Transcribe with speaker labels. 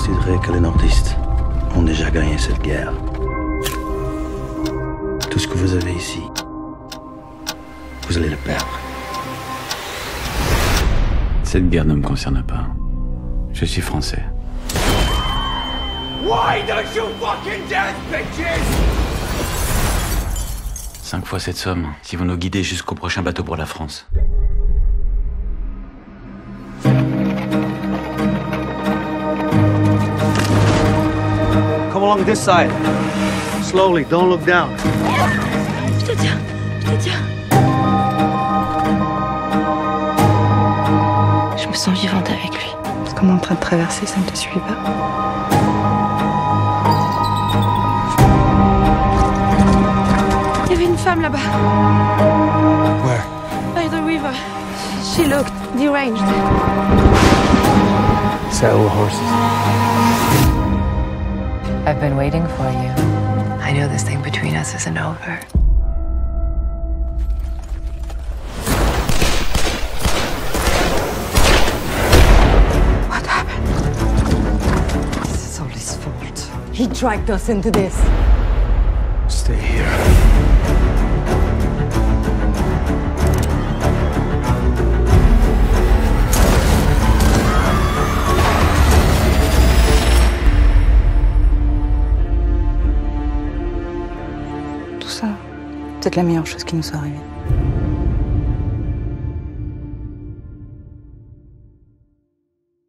Speaker 1: considérer que les nordistes ont déjà gagné cette guerre. Tout ce que vous avez ici, vous allez le perdre.
Speaker 2: Cette guerre ne me concerne pas. Je suis français.
Speaker 3: Why don't you fucking dance, bitches?
Speaker 2: Cinq fois cette somme, si vous nous guidez jusqu'au prochain bateau pour la France.
Speaker 1: Along this side. Slowly, don't look down.
Speaker 4: Je te tiens, je te tiens. Je me sens vivante avec lui.
Speaker 5: Parce qu'on est en train de traverser, ça ne te suit pas
Speaker 4: Il y avait une femme là-bas.
Speaker 1: Where?
Speaker 4: By the river. She looked deranged.
Speaker 1: Saddle horses.
Speaker 6: I've been waiting for you. I know this thing between us isn't over.
Speaker 5: What happened This is all his fault.
Speaker 6: He dragged us into this.
Speaker 1: Stay here.
Speaker 5: Ça, c'est la meilleure chose qui nous soit arrivée.